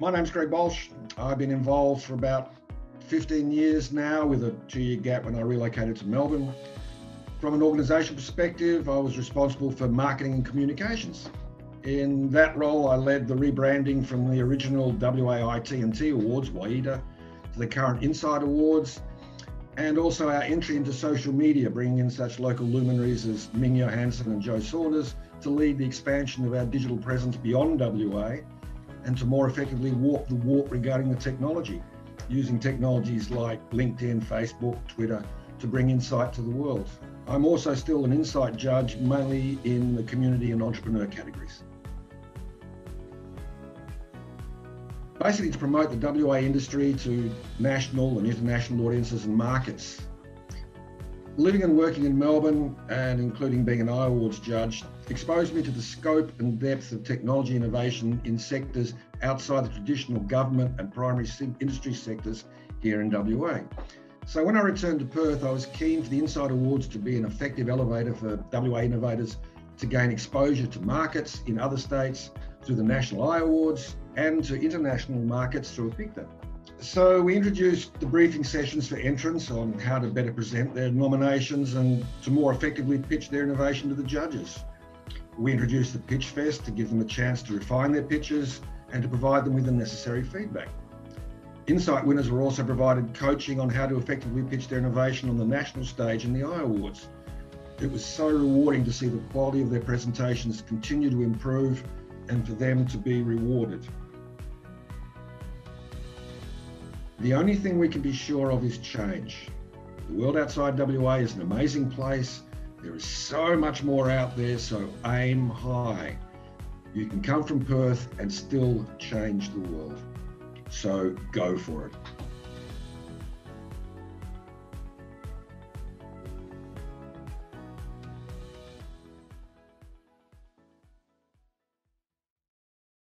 My name's Gregg Boalch. I've been involved for about 15 years now with a two year gap when I relocated to Melbourne. From an organisation perspective, I was responsible for marketing and communications. In that role, I led the rebranding from the original WA IT&T Awards, WIDA, to the current INCITE Awards, and also our entry into social media, bringing in such local luminaries as Ming Johansson and Joe Saunders to lead the expansion of our digital presence beyond WA and to more effectively walk the walk regarding the technology, using technologies like LinkedIn, Facebook, Twitter to bring insight to the world. I'm also still an INCITE judge, mainly in the community and entrepreneur categories. Basically, to promote the WA industry to national and international audiences and markets. Living and working in Melbourne, and including being an iAwards judge, exposed me to the scope and depth of technology innovation in sectors outside the traditional government and primary industry sectors here in WA. So when I returned to Perth, I was keen for the INCITE Awards to be an effective elevator for WA innovators to gain exposure to markets in other states through the National iAwards and to international markets through APICTA. So we introduced the briefing sessions for entrants on how to better present their nominations and to more effectively pitch their innovation to the judges. We introduced the Pitch Fest to give them a chance to refine their pitches and to provide them with the necessary feedback. INCITE winners were also provided coaching on how to effectively pitch their innovation on the national stage in the iAwards. It was so rewarding to see the quality of their presentations continue to improve and for them to be rewarded. The only thing we can be sure of is change. The world outside WA is an amazing place there is so much more out there, so aim high. You can come from Perth and still change the world. So go for it.